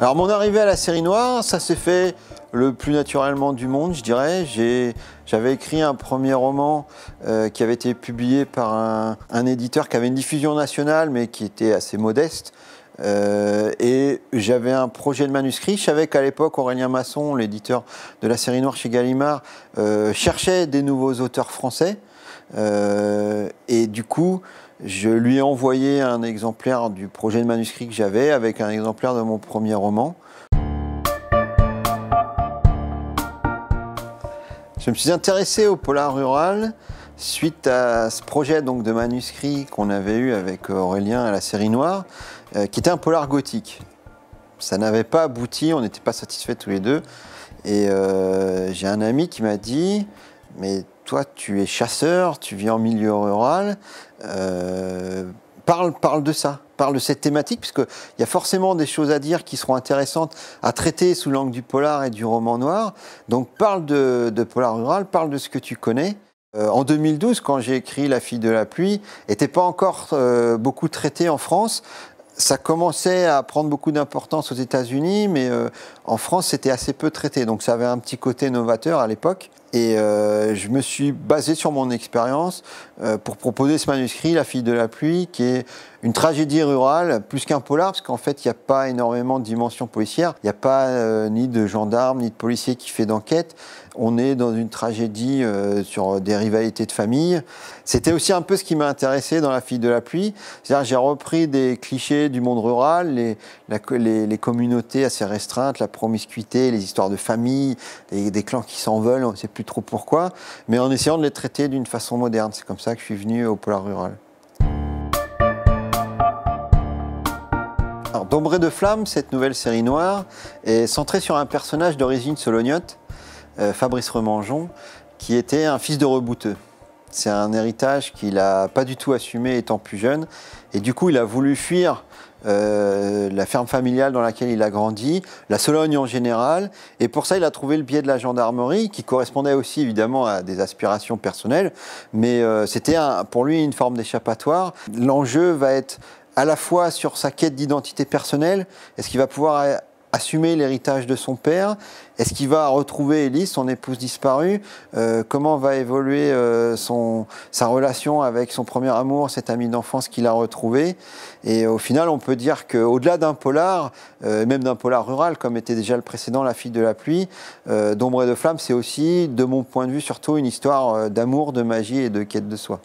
Alors mon arrivée à la série noire, ça s'est fait le plus naturellement du monde, je dirais. J'avais écrit un premier roman euh, qui avait été publié par un, éditeur qui avait une diffusion nationale, mais qui était assez modeste. Euh, et j'avais un projet de manuscrit. Je savais qu'à l'époque, Aurélien Masson, l'éditeur de la série noire chez Gallimard, euh, cherchait des nouveaux auteurs français. et du coup, je lui ai envoyé un exemplaire du projet de manuscrit que j'avais avec un exemplaire de mon premier roman. Je me suis intéressé au polar rural suite à ce projet donc, de manuscrit qu'on avait eu avec Aurélien à la série Noire, euh, qui était un polar gothique. Ça n'avait pas abouti, on n'était pas satisfaits tous les deux. Et euh, j'ai un ami qui m'a dit, mais toi tu es chasseur, tu vis en milieu rural, euh, parle, parle de ça parle de cette thématique, puisqu'il y a forcément des choses à dire qui seront intéressantes à traiter sous l'angle du polar et du roman noir. Donc parle de, polar rural, parle de ce que tu connais. Euh, en 2012, quand j'ai écrit La fille de la pluie, n'était pas encore euh, beaucoup traité en France. Ça commençait à prendre beaucoup d'importance aux États-Unis, mais en France, c'était assez peu traité. Donc ça avait un petit côté novateur à l'époque. Et je me suis basé sur mon expérience pour proposer ce manuscrit, La fille de la pluie, qui est une tragédie rurale plus qu'un polar, parce qu'en fait, il n'y a pas énormément de dimensions policières. Il n'y a pas euh, ni de gendarmes, ni de policiers qui fait d'enquête. On est dans une tragédie euh, sur des rivalités de famille. C'était aussi un peu ce qui m'a intéressé dans La fille de la pluie. C'est-à-dire, j'ai repris des clichés du monde rural, les, les, communautés assez restreintes, la promiscuité, les histoires de famille, des clans qui s'envolent, trop pourquoi, mais en essayant de les traiter d'une façon moderne. C'est comme ça que je suis venu au polar rural. D'Ombré de Flamme, cette nouvelle série noire, est centrée sur un personnage d'origine solognote, euh, Fabrice Remangeon, qui était un fils de rebouteux. C'est un héritage qu'il n'a pas du tout assumé étant plus jeune. Et du coup, il a voulu fuir euh, la ferme familiale dans laquelle il a grandi, la Sologne en général. Et pour ça, il a trouvé le biais de la gendarmerie, qui correspondait aussi évidemment à des aspirations personnelles. Mais euh, c'était pour lui une forme d'échappatoire. L'enjeu va être à la fois sur sa quête d'identité personnelle, est-ce qu'il va pouvoir assumer l'héritage de son père. Est-ce qu'il va retrouver Elise, son épouse disparue? Euh, Comment va évoluer euh, son, sa relation avec son premier amour, cet ami d'enfance qu'il a retrouvé? Et au final, on peut dire qu'au-delà d'un polar, euh, même d'un polar rural, comme était déjà le précédent La fille de la pluie, d'ombre et de flamme, c'est aussi, de mon point de vue, surtout une histoire d'amour, de magie et de quête de soi.